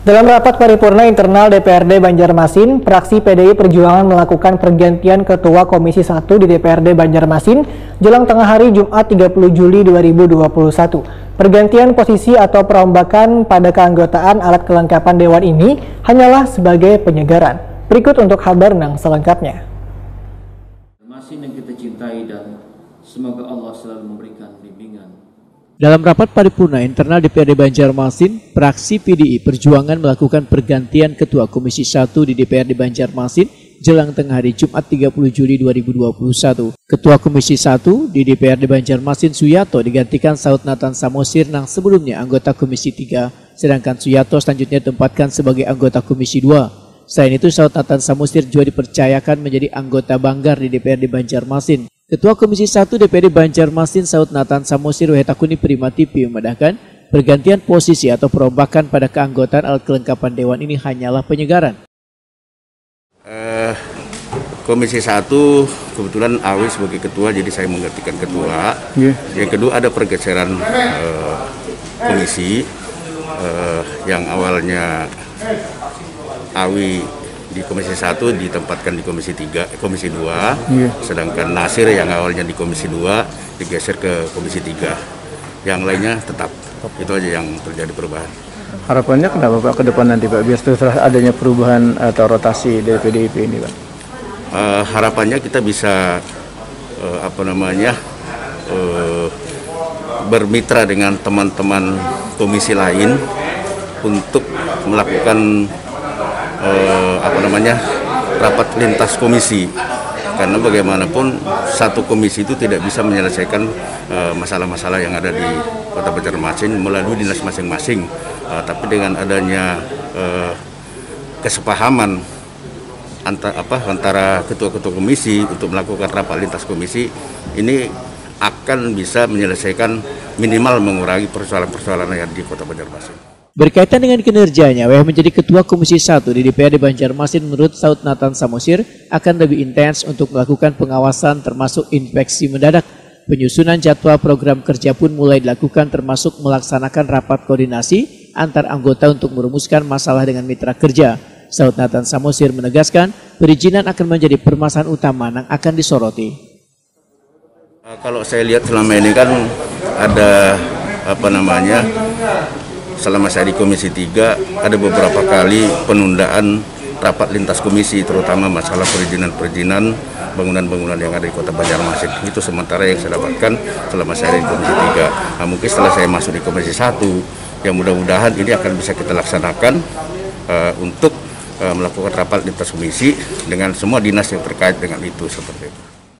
Dalam rapat paripurna internal DPRD Banjarmasin, fraksi PDI Perjuangan melakukan pergantian Ketua Komisi 1 di DPRD Banjarmasin jelang tengah hari Jumat 30 Juli 2021. Pergantian posisi atau perombakan pada keanggotaan alat kelengkapan Dewan ini hanyalah sebagai penyegaran. Berikut untuk kabar nang selengkapnya. Masih yang kita cintai dan semoga Allah selalu memberikan bimbingan dalam rapat paripurna internal DPRD Banjarmasin, fraksi PDI Perjuangan melakukan pergantian Ketua Komisi 1 di DPRD Banjarmasin jelang tengah hari Jumat 30 Juli 2021. Ketua Komisi 1 di DPRD Banjarmasin Suyato digantikan Saud Nathan Samosir yang sebelumnya anggota Komisi 3, sedangkan Suyato selanjutnya ditempatkan sebagai anggota Komisi 2. Selain itu, Saud Nathan Samosir juga dipercayakan menjadi anggota Banggar di DPRD Banjarmasin. Ketua Komisi 1 DPD Banjarmasin Saud Nathan Samosir Wetakuni Prima TV memandangkan pergantian posisi atau perombakan pada keanggotaan alat kelengkapan Dewan ini hanyalah penyegaran. Uh, Komisi 1 kebetulan Awi sebagai ketua jadi saya menggantikan ketua. Yeah. Yang kedua ada pergeseran uh, komisi uh, yang awalnya Awi di Komisi 1 ditempatkan di Komisi 3, Komisi 2, yeah. sedangkan Nasir yang awalnya di Komisi 2 digeser ke Komisi 3. Yang lainnya tetap. Itu aja yang terjadi perubahan. Harapannya kenapa Pak ke depan nanti Pak biar setelah adanya perubahan atau rotasi dari PDIP ini Pak? Uh, harapannya kita bisa uh, apa namanya uh, bermitra dengan teman-teman komisi lain untuk melakukan eh, apa namanya rapat lintas komisi karena bagaimanapun satu komisi itu tidak bisa menyelesaikan eh, masalah-masalah uh, yang ada di Kota Banjarmasin melalui dinas masing-masing. Uh, tapi dengan adanya uh, kesepahaman antara apa antara ketua-ketua komisi untuk melakukan rapat lintas komisi ini akan bisa menyelesaikan minimal mengurangi persoalan-persoalan yang di Kota Banjarmasin. Berkaitan dengan kinerjanya, WH menjadi Ketua Komisi 1 di DPRD Banjarmasin menurut Saud Nathan Samosir akan lebih intens untuk melakukan pengawasan termasuk inspeksi mendadak. Penyusunan jadwal program kerja pun mulai dilakukan termasuk melaksanakan rapat koordinasi antar anggota untuk merumuskan masalah dengan mitra kerja. Saud Nathan Samosir menegaskan perizinan akan menjadi permasalahan utama yang akan disoroti. Kalau saya lihat selama ini kan ada apa namanya selama saya di Komisi 3 ada beberapa kali penundaan rapat lintas komisi terutama masalah perizinan-perizinan bangunan-bangunan yang ada di kota Banjarmasin. Itu sementara yang saya dapatkan selama saya di Komisi 3 nah, mungkin setelah saya masuk di Komisi 1 yang mudah-mudahan ini akan bisa kita laksanakan uh, untuk uh, melakukan rapat lintas komisi dengan semua dinas yang terkait dengan itu seperti itu